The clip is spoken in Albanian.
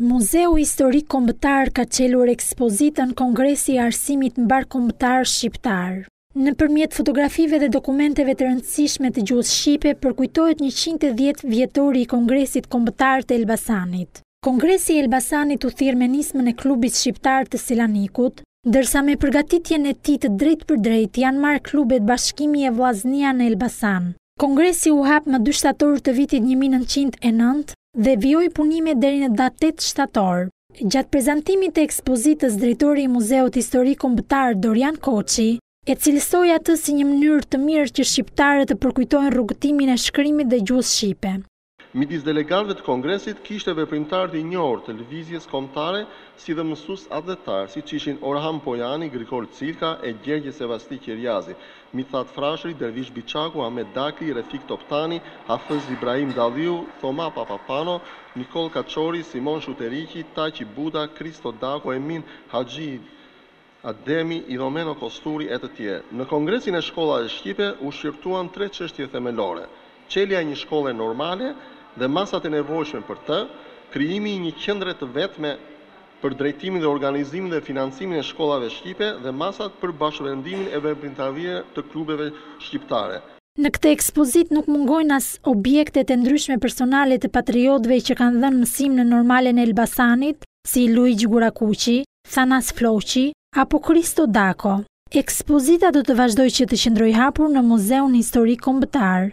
Muzeu Historik Kombëtar ka çelur ekspozitën Kongresi i Arsimit Mbarëkombëtar Shqiptar. Nëpërmjet fotografive dhe dokumenteve të rëndësishme të gjuhës shqipe përkujtohet njëqind e dhjetë vjetori i Kongresit Kombëtar të Elbasanit. Kongresi i Elbasanit u thirr me nismën e Klubit Shqiptar të Selanikut, ndërsa me përgatitjen e tij të drejtpërdrejtë janë marrë klubet Bashkimi e Vllaznia në Elbasan, Kongresi u hap më dy shtator të vitit një mijë e nëntëqind e nëntë dhe vijoi punimet deri në datë tetë shtator. Gjatë prezantimit të ekspozitës drejtori i Muzeut Historik Kombëtar Dorian Koçi e cilësoi atë si një mënyrë të mirë që shqiptarët të përkujtojnë rrugëtimin e shkrimit dhe gjuhës shqipe. Midis delegatëve të Kongresit kishte veprimtarë të njohur të Lëvizjes Kombëtare si dhe mësues atdhetarë siç ishin Orhan Pojani, Grigor Cilka e Gjergje Sevasti Qirjazi, Mithat Frashëri, Dervish Biçaku, Ahmet Dakli, Refik Toptani, Hafëz Ibrahim Dalliu, Thoma Papapano, Nikollë Kaçori, Simon Shuteriqi, Taqi Buda, Kristo Dako, Emin Haxhi, Ademi, Idomeno Kosturi e të tjerë. Në Kongresin e Shkollave Shqipe u shqyrtuan tre çështje themelore, çelja e një shkolle normale dhe masat e nevojshme për të, krijimi i një qendre të vetme për drejtimin dhe organizimin dhe financimin e shkollave shqipe dhe masat për bashkërendimin e veprimtarive të klubeve shqiptare. Në këtë ekspozitë nuk mungojnë as objektet e ndryshme personale të patriotëve që kanë dhënë mësim në normalen e Elbasanit, si Luigj Gurakuqi, Thanas Floqi apo Kristo Dako. Ekspozita do të vazhdojë që të qëndrojë hapur në Muzeun Historik Kombëtar.